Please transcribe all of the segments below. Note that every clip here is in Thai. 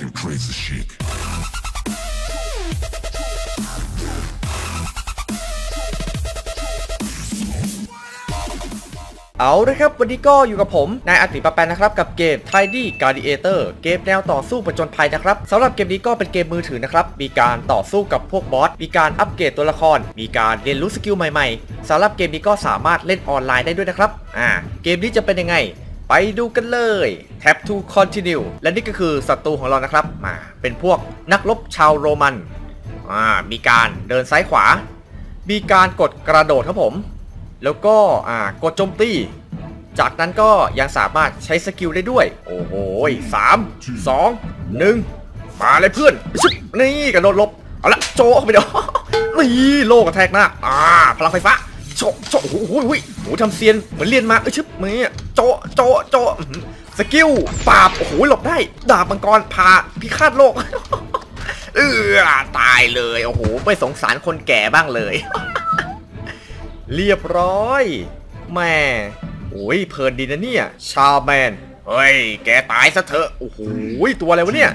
fucking crazy chic. เอาละครับ วันนี้ก็อยู่กับผม นายอาติปะแปนนะครับ กับเกม Tidy Gladiator เกมแนวต่อสู้ประจนภัยนะครับสำหรับเกมนี้ก็เป็นเกมมือถือนะครับ มีการต่อสู้กับพวกบอส มีการอัปเกรดตัวละคร มีการเรียนรู้สกิลใหม่ๆสำหรับเกมนี้ก็สามารถเล่นออนไลน์ได้ด้วยนะครับอ่าเกมนี้จะเป็นยังไง ไปดูกันเลย Tap to continue และนี่ก็คือศัตรูของเรานะครับมาเป็นพวกนักรบชาวโรมันอ่ามีการเดินซ้ายขวา มีการกดกระโดดครับผม แล้วก็อ่ากดโจมตีจากนั้นก็ยังสามารถใช้สกิลได้ด้วย โอ้โหสามสองหนึ่งมาเลยเพื่อนชึบนี่กระโดดลบ เอาละโจเข้าไปเดี๋ยวนี่โลกกระแทกหน้าอ่าพลังไฟฟ้า โจโจโอ้โหโอ้โหโหทำเซียนเหมือนเรียนมาเอ้ยชึบนี่โจโจโจสกิลปราบโอ้โหหลบได้ดาบมังกรพาพิฆาตโลกเออตายเลยโอ้โหไม่สงสารคนแก่บ้างเลย เรียบร้อยแม่โอ้ยเพลินดีนะเนี่ยชาแมนเฮ้ยแกตายซะเถอะโอ้โหตัวอะไรวะเนี่ย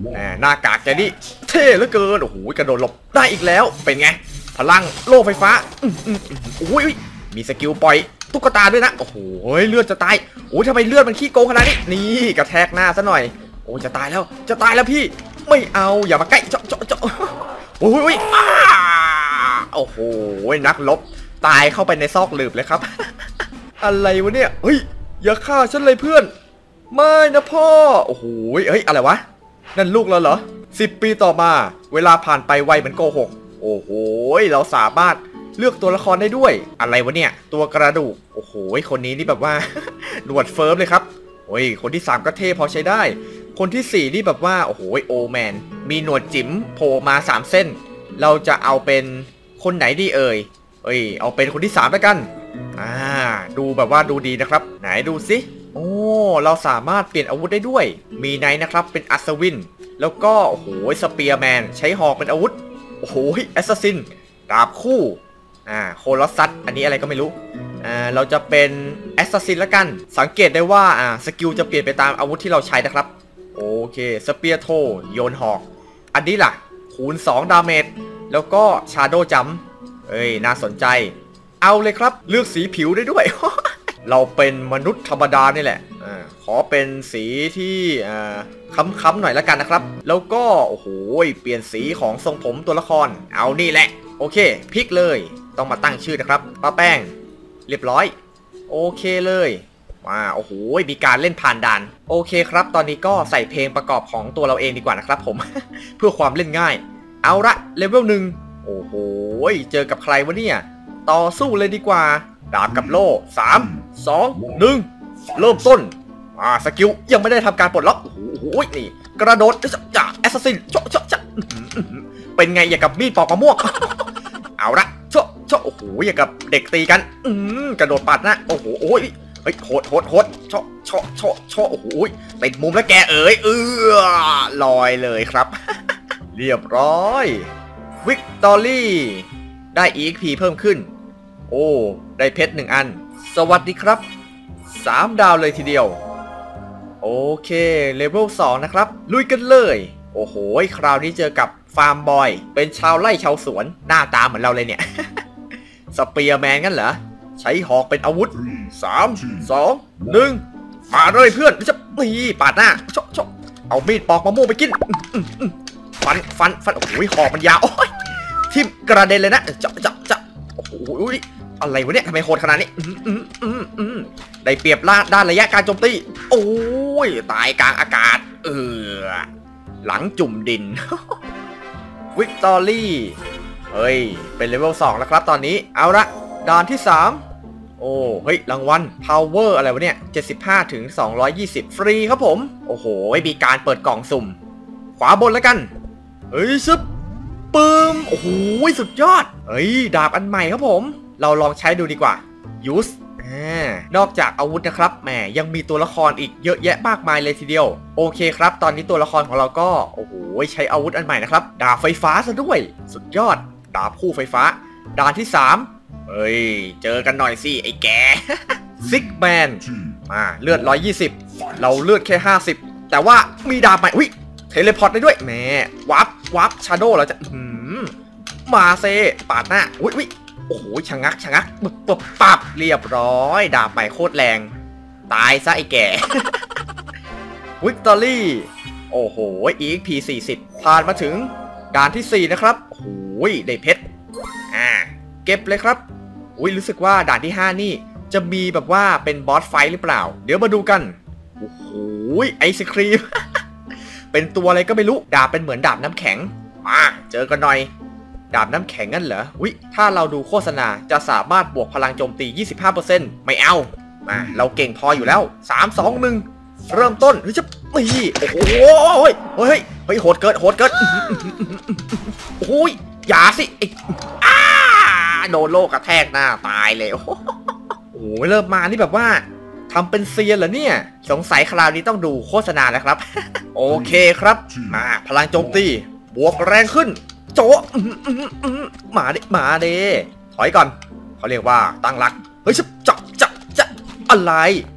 แหมหน้ากากแกนี่เท่เหลือเกินโอ้โหกระโดดหลบได้อีกแล้วเป็นไง พลังโล่ไฟฟ้าอือ้ยมีสกิลปล่อยตุ๊กตาด้วยนะ โอ้โหเลือดจะตายโอ้ยทำไมเลือดมันขี้โกงขนาดนี้ นี่กระแทกหน้าซะหน่อย โอ้จะตายแล้ว จะตายแล้วพี่ ไม่เอาอย่ามาใกล้เจาะเจาะเจาะโอ้ยโอ้ยโอ้โห นักลบ ตายเข้าไปในซอกหลืบเลยครับ อะไรวะเนี่ย เฮ้ย อย่าฆ่าฉันเลยเพื่อน ไม่นะพ่อ โอ้โห เฮ้ย อะไรวะ นั่นลูกเราเหรอสิบปีต่อมา เวลาผ่านไปไวเหมือนโกหก โอ้โห เราสามารถเลือกตัวละครได้ด้วย อะไรวะเนี่ย ตัวกระดูก โอ้โห คนนี้นี่แบบว่าหนวดเฟิร์มเลยครับ โอ้ย คนที่ 3 ก็เท่พอใช้ได้ คนที่ 4 นี่แบบว่า โอ้โห โอแมน มีหนวดจิ๋มโผล่มา 3 เส้น เราจะเอาเป็นคนไหนดีเอ่ย เอ้ย เอาเป็นคนที่3แล้วกัน อ่า ดูแบบว่าดูดีนะครับ ไหนดูสิโอ้ เราสามารถเปลี่ยนอาวุธได้ด้วย มี knight นะครับ เป็นอัศวิน แล้วก็ โอ้โห spearman ใช้หอกเป็นอาวุธ โอ้โห assassin ดาบคู่อ่า colossus อันนี้อะไรก็ไม่รู้อ่าเราจะเป็น assassin แล้วกัน สังเกตได้ว่าอ่า skill จะเปลี่ยนไปตามอาวุธที่เราใช้นะครับ โอเค spear throw โยนหอก อันนี้ล่ะ คูณ 2 damageแล้วก็ชาโดจัมเอ้ยน่าสนใจ เอาเลยครับเลือกสีผิวได้ด้วย เราเป็นมนุษย์ธรรมดานี่แหละอขอเป็นสีที่ค้ำๆหน่อยละกันนะครับ แล้วก็โอ้โหเปลี่ยนสีของทรงผมตัวละคร เอานี่แหละ โอเคพลิกเลย ต้องมาตั้งชื่อนะครับป้าแป้ง เรียบร้อย โอเคเลยว้าโอ้โหมีการเล่นผ่านด่าน โอเคครับ ตอนนี้ก็ใส่เพลงประกอบของตัวเราเองดีกว่านะครับผม เพื่อความเล่นง่าย เอาละเลเวลหนึ่งโอ้โห เจอกับใครวะเนี่ย ต่อสู้เลยดีกว่า ดาบกับโล่สามสองหนึ่งเริ่มต้นอ่า skill ยังไม่ได้ทำการปลดล็อกโอ้โหนี่ กระโดดจา assassin เจาะเจาะเจาะเป็นไงอย่างกับมีดปอกมะม่วงเอาละเจาะเจาะโอ้โหอย่างกับเด็กตีกัน อืกระโดดปาดน้าโอ้โหโอ้ยเฮ้ยโหดโหดโหดเชาะเชาะเชาะเชาะโอ้โหติดมุมแล้วแกเอ๋ยเออลอยเลยครับ เรียบร้อย victory ได้ EXP เพิ่มขึ้น โอ้ ได้เพชรหนึ่งอัน สวัสดีครับ 3 ดาวเลยทีเดียว โอเค เลเวล2นะครับ ลุยกันเลย โอ้โห คราวนี้เจอกับ farm boy เป็นชาวไร่ชาวสวน หน้าตาเหมือนเราเลยเนี่ย spearman กันเหรอ ใช้หอกเป็นอาวุธ 3 2 1 มาเลยเพื่อนจะนี่ปาดหน้าชชเอามีดปอกมะม่วงไปกิน ฟัน ฟัน ฟัน โอ้โหหอกมันยาว โอ้ยทิ่มกระเด็นเลยนะ เจาะเจาะเจาะโอ้โห อะไรวะเนี่ยทำไมโหดขนาดนี้ได้เปรียบล่าด้านระยะการโจมตี โอ้ย ตายกลางอากาศ เออ หลังจุ่มดิน วิกตอรี่เฮ้ย เป็นเลเวล2แล้วครับตอนนี้ เอาละด่านที่ 3 โอ้เฮ้ย รางวัล power อะไรวะเนี่ย 75 ถึง 220 ฟรีครับผม โอ้โห มีการเปิดกล่องสุ่ม ขวาบนแล้วกัน เฮ้ยซึบปึ้ม โอ้โห สุดยอด เฮ้ย ดาบอันใหม่ครับผม เราลองใช้ดูดีกว่า use อนอกจากอาวุธนะครับแหมยังมีตัวละครอีกเยอะแยะมากมายเลยทีเดียว โอเคครับ ตอนนี้ตัวละครของเราก็ โอ้โห ใช้อาวุธอันใหม่นะครับ ดาบไฟฟ้าซะด้วย สุดยอด ดาบคู่ไฟฟ้า ด่านที่ 3 เฮ้ย เจอกันหน่อยสิ ไอ้แกซิกแมนมาเลือด 120 เราเลือดแค่ 50 แต่ว่ามีดาบใหม่อุ้ย teleport ได้ด้วยแหมวับวับ shadow เราจะมาเซปาดหน้าอุ้ยอุ้ย โอ้โหชะงักชะงักปึ๊บปึ๊บปับเรียบร้อย ดาบใหม่โคตรแรง ตายซะไอ้แก่ victory โอ้โห EXP 40 ผ่านมาถึงด่านที่ 4 นะครับโอ้โหได้เพชร อ่า เก็บเลยครับอุ้ยรู้สึกว่าด่านที่ 5 นี่ จะมีแบบว่าเป็น boss fight หรือเปล่า เดี๋ยวมาดูกัน โอ้โหไอศครีม เป็นตัวอะไรก็ไม่รู้ ดาบเป็นเหมือนดาบน้ำแข็ง มา เจอกันหน่อย ดาบน้ำแข็งงั้นเหรอวิถ้าเราดูโฆษณาจะสามารถบวกพลังโจมตี 25%ไม่เอามาเราเก่งพออยู่แล้ว 3 2 1 เริ่มต้นเฮ้ยจะตีโอ้โหเฮ้ยเฮ้ยเฮ้ยโหดเกินโหดเกินโอ้ยอย่าสิอ้าโดนโลกกระแทกหน้าตายเลยโอ้โหเริ่มมานี่แบบว่าทำเป็นเซียนเหรอเนี่ย สงสัยคราวนี้ต้องดูโฆษณาแล้วครับ โอเคครับ มาพลังโจมตี บวกแรงขึ้น โจะอื้ออื้ออื้อมาเดมาเดถอยก่อนเขาเรียกว่าตั้งหลัก เฮ้ยจับจับจับจับอะไร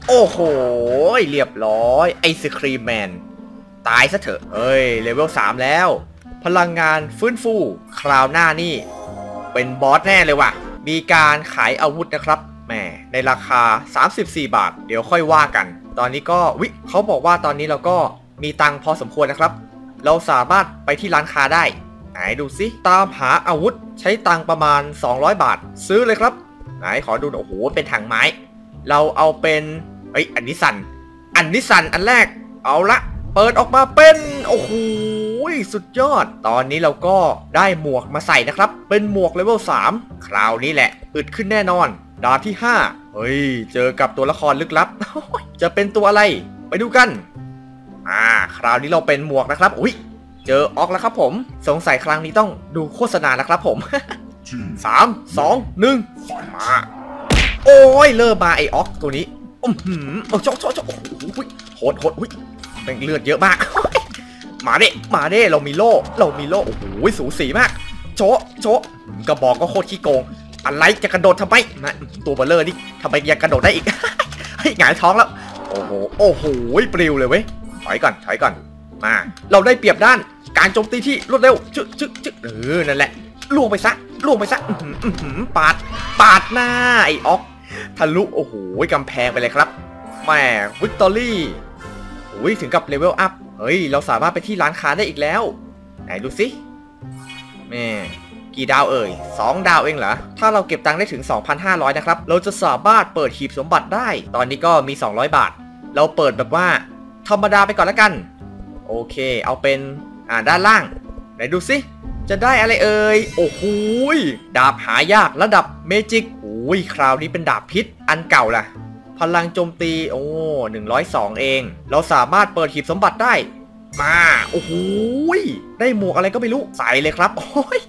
โอ้โห เรียบร้อย ไอศครีมแมน ตายซะเถอะ เฮ้ย เลเวล3แล้ว พลังงานฟื้นฟู คราวหน้านี่ เป็นบอสแน่เลยว่ะ มีการขายอาวุธนะครับแหมในราคา 34 บาท เดี๋ยวค่อยว่ากัน ตอนนี้ก็ วิเขาบอกว่าตอนนี้เราก็มีตังพอสมควรนะครับ เราสามารถไปที่ร้านค้าได้ ไหนดูสิตามหาอาวุธใช้ตังประมาณ 200 บาท ซื้อเลยครับ ไหนขอดูน่อยโอ้โหเป็นถังไม้ เราเอาเป็นเอ้ยอันนี้สันอันนี้สันอันแรก เอาละเปิดออกมาเป็นโอ้โหสุดยอด ตอนนี้เราก็ได้หมวกมาใส่นะครับ เป็นหมวกเลเวล3คราวนี้แหละอึดขึ้นแน่นอน ดาบที่ 5 เฮ้ย เจอกับตัวละครลึกลับ จะเป็นตัวอะไร ไปดูกัน อ่า คราวนี้เราเป็นหมวกนะครับ อุ้ย เจอออกแล้วครับผม สงสัยครั้งนี้ต้องดูโฆษณานะครับผม สามสองหนึ่งมาโอ้ยเริ่มมาไอออกตัวนี้อือหือโอ้โจโจโจโอ้โหโหดโหดอุ้ยแม่งเลือดเยอะมาก มาเด้มาเด้เรามีโล่เรามีโล่โอ้โหสูสีมากโจะโจะกระบอกก็โคตรขี้โกงอะไรจะกระโดดทำไมนะตัวเบลเลอร์นี่ทำไมยังกระโดดได้อีกเฮ้ยหงายท้องแล้ว โอ้โหโอ้โหปลิวเลยเว้ยถอยก่อนถอยก่อน มาเราได้เปรียบด้านการโจมตีที่รวดเร็วจึ๊กจึ๊กจึ๊กเออนั่นแหละร่วงไปซะร่วงไปซะอื้อหืออื้อหือปาดปาดหน้าไอ้ออกทะลุโอ้โหกำแพงไปเลยครับแหม victory โอ้ยถึงกับ level up เฮ้ยเราสามารถไปที่ร้านค้าได้อีกแล้ว ไหนดูสิแม่กี่ดาวเอ่ย2 ดาวเองเหรอ ถ้าเราเก็บตังค์ได้ถึง 2,500 นะครับ เราจะสามารถเปิดหีบสมบัติได้ ตอนนี้ก็มี 200 บาท เราเปิดแบบว่า ธรรมดาไปก่อนแล้วกัน โอเค เอาเป็นอ่าด้านล่างไหนดูสิจะได้อะไรเอ่ย โอ้โหดาบหายากระดับเมจิกโอ้ยคราวนี้เป็นดาบพิษ อันเก่าล่ะ พลังโจมตี โอ้102เอง เราสามารถเปิดหีบสมบัติได้ มา โอ้โหได้หมวกอะไรก็ไม่รู้ ใส่เลยครับ โอ้ย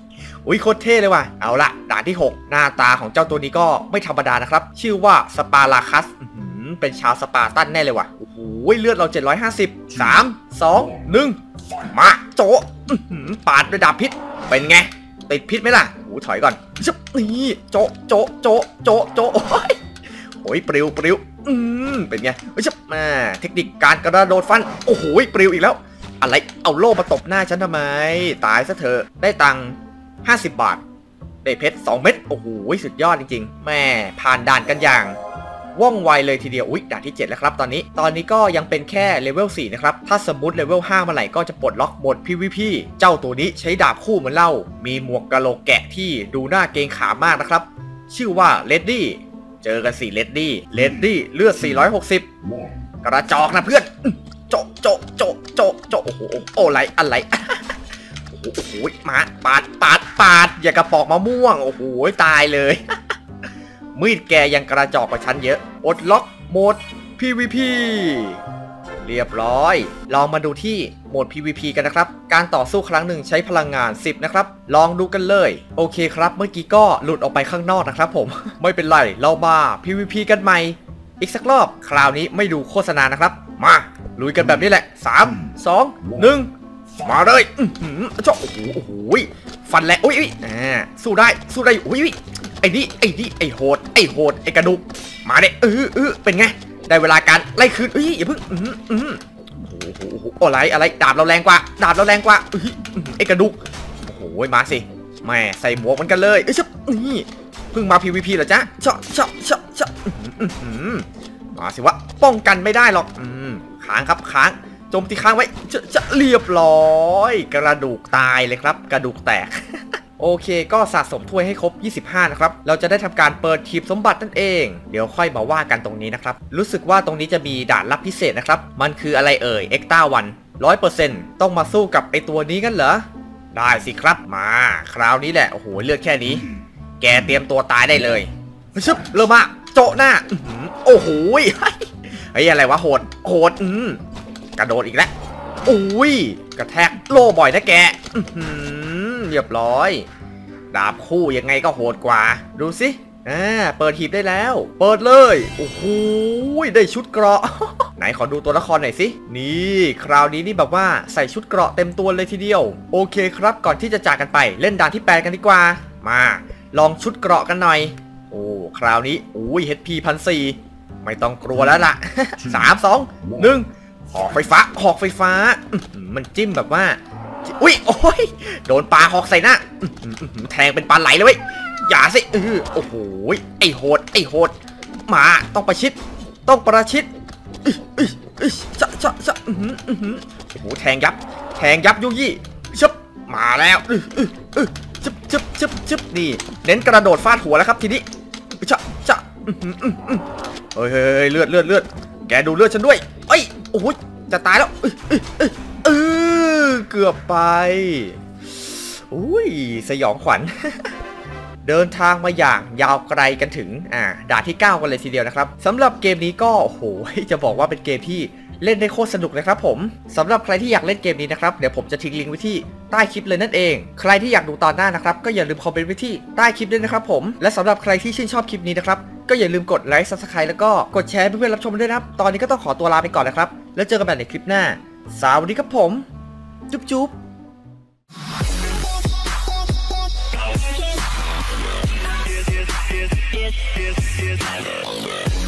อุ้ยโคตรเท่เลยว่ะ เอาละด่านที่ 6 หน้าตาของเจ้าตัวนี้ก็ไม่ธรรมดานะครับ ชื่อว่าสปาร์ตาคัสเป็นชาวสปาร์ตันแน่เลยว่ะ โอ้โห เลือดเรา 750 3 2 1 มาโจะอื้อหือปาดด้วยดาบพิษ เป็นไง ติดพิษไหมล่ะโอ้ถอยก่อนชิบนี่โจะโจะโจะโจะโจะโอ้ยโอ้ยปลิวปลิวอืมเป็นไงเฮ้ยชิบมาเทคนิคการกระโดดฟัน โอ้โหปลิวอีกแล้ว อะไร เอาโล่มาตบหน้าฉันทำไม ตายซะเถอะ ได้ตังค์50 บาท ได้เพชร 2 เม็ด โอ้โห สุดยอดจริงๆ แหมผ่านด่านกันอย่าง ว่องไวเลยทีเดียว อุ๊ยด่านที่ 7 แล้วครับตอนนี้ ตอนนี้ก็ยังเป็นแค่เลเวล4นะครับ ถ้าสมมติเลเวล5เมื่อไหร่ก็จะปลดล็อกโหมด PVP เจ้าตัวนี้ใช้ดาบคู่เหมือนเรา มีหมวกกะโหลกแกะที่ดูน่าเกรงขามากนะครับ ชื่อว่าเลดดี้ เจอกันสิเลดดี้ เลดดี้เลือด 460 กระจอกนะเพื่อน โจะโจะโจะโจโจะโอ้โห โอ้ไรอะไรโอ้โหมาปาดปาดปาด อย่างกะปอกมะม่วง โอ้โห ตายเลย มีดแกยังกระจอกกว่าฉันเยอะ ปลดล็อกโหมด PVP เรียบร้อย ลองมาดูที่โหมด PVP กันนะครับ การต่อสู้ครั้งหนึ่งใช้พลังงาน 10 นะครับ ลองดูกันเลย โอเคครับ เมื่อกี้ก็หลุดออกไปข้างนอกนะครับผม ไม่เป็นไร เรามา PVP กันใหม่ อีกสักรอบ คราวนี้ไม่ดูโฆษณานะครับ มา ลุยกันแบบนี้แหละ 3 2 1 มาเลย อื้อหือเจ้าโอ้โหโอ้โหฟันแหละอุ้ยอุ้ยสู้ได้ สู้ได้อุ้ยอุ้ย ไอ้นี่ไอ้นี่ไอ้โหดไอ้โหดไอ้กระดูกมาเด้เออเออเป็นไงได้เวลาการไล่คืนเอ้ยอย่าเพิ่งอืมอืมโอ้โหโอ้โหอะไรอะไรดาบเราแรงกว่าดาบเราแรงกว่าอื้อหือไอ้กระดูกโอ้โหมาสิแม่ใส่หมวกมือนกันเลยเอ้ยชับนี่เพิ่งมา PVP เหรอจ๊ะเชาะเชาะเชาะเชาะมาสิวะป้องกันไม่ได้หรอกอืมค้างครับค้างโจมตีค้างไว้จะจะเรียบร้อย กระดูกตายเลยครับ กระดูกแตก โอเค ก็สะสมถ้วยให้ครบ 25 นะครับ เราจะได้ทำการเปิดทีมสมบัตินั่นเอง เดี๋ยวค่อยมาว่ากันตรงนี้นะครับ รู้สึกว่าตรงนี้จะมีด่านลับพิเศษนะครับ มันคืออะไรเอ่ยเอ็กต้าวันร้อยเปอร์เซ็นต์ต้องมาสู้กับไอตัวนี้กันเหรอ ได้สิครับ มา คราวนี้แหละ โอ้โห เลือกแค่นี้ แกเตรียมตัวตายได้เลยชึบเริ่มมาโจะหน้า โอ้โหยเฮ้ยอะไรวะโหด โหดอืมกระโดดอีกแล้วอุ้ย กระแทกโล่บ่อยนะแก อื เรียบร้อย ดาบคู่ยังไงก็โหดกว่า ดูสิอ่าเปิดหีบได้แล้ว เปิดเลย โอ้โหได้ชุดเกราะ ไหนขอดูตัวละครหน่อยสิ นี่ คราวนี้นี่แบบว่าใส่ชุดเกราะเต็มตัวเลยทีเดียว โอเคครับ ก่อนที่จะจากกันไปเล่นด่านที่8กันดีกว่า มา ลองชุดเกราะกันหน่อย โอ้ คราวนี้อุ้ย HP พันสี่ไม่ต้องกลัวแล้วล่ะสามสองหนึ่งหอกไฟฟ้าหอกไฟฟ้า มันจิ้มแบบว่า อุ้ยโอ้ยโดนปลาหอกใส่หน้าแทงเป็นปลาไหลเลยเว้ยอย่าสิเออโอ้โหไอโหดไอโหดมาต้องประชิด ต้องประชิดอึ๊ยอึ๊ยอึ๊ยจะจะจะอื้อหืออื้อหือโอ้โหแทงยับ แทงยับยุ่ยี่ชึบมาแล้วอึ๊ยอึ๊ยอึ๊ยชึบชึบชึบชึบนี่เน้นกระโดดฟาดหัวแล้วครับทีนี้จะจะอื้อหืออื้อหือเฮ้ยเฮ้ยเฮ้ยเลือดเลือดเลือดแกดูเลือดฉันด้วยเอ้ยโอ้โหจะตายแล้วเอ้ยเอ้ย เอ้ยเกือบไป อุ้ย สยองขวัญ เดินทางมาอย่างยาวไกลกันถึง อ่า ด่านที่ 9 กันเลยทีเดียวนะครับสำหรับเกมนี้ก็ โอ้โห จะบอกว่าเป็นเกมที่เล่นได้โคตรสนุกเลยครับผมสำหรับใครที่อยากเล่นเกมนี้นะครับ เดี๋ยวผมจะทิ้งลิงก์ไว้ที่ใต้คลิปเลยนั่นเอง ใครที่อยากดูตอนหน้านะครับ ก็อย่าลืมคอมเมนต์ไว้ที่ใต้คลิปด้วยนะครับผม และสำหรับใครที่ชื่นชอบคลิปนี้นะครับ ก็อย่าลืมกดไลค์ subscribe แล้วก็กดแชร์เพื่อนๆรับชมด้วยนะครับ ตอนนี้ก็ต้องขอตัวลาไปก่อนนะครับ แล้วเจอกันใหม่ในคลิปหน้า สวัสดีครับผม จุ๊บจุ๊บ Yeah.